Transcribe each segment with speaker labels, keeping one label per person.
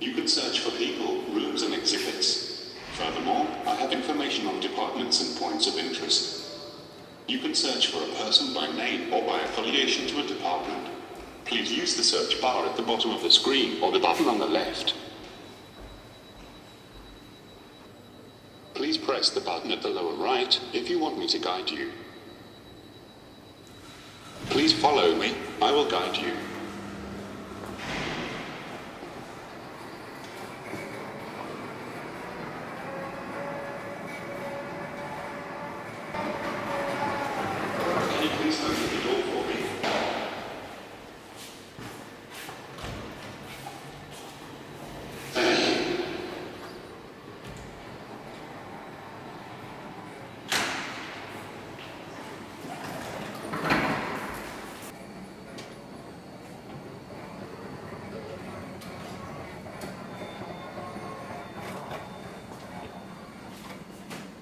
Speaker 1: You can search for people, rooms, and exhibits. Furthermore, I have information on departments and points of interest. You can search for a person by name or by affiliation to a department. Please use the search bar at the bottom of the screen or the button on the left. Please press the button at the lower right if you want me to guide you. Please follow me. I will guide you. Can you please open the door for me? Thank you.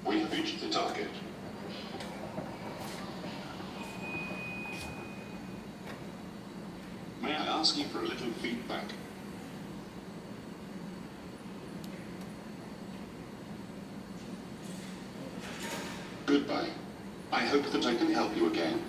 Speaker 1: We have the target. May I ask you for a little feedback? Goodbye. I hope that I can help you again.